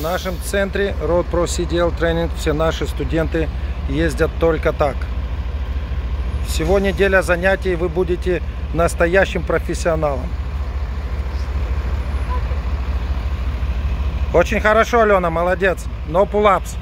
нашем центре Road Pro CDL тренинг все наши студенты ездят только так. Всего неделя занятий, вы будете настоящим профессионалом. Очень хорошо, Алена, молодец. No pull-ups.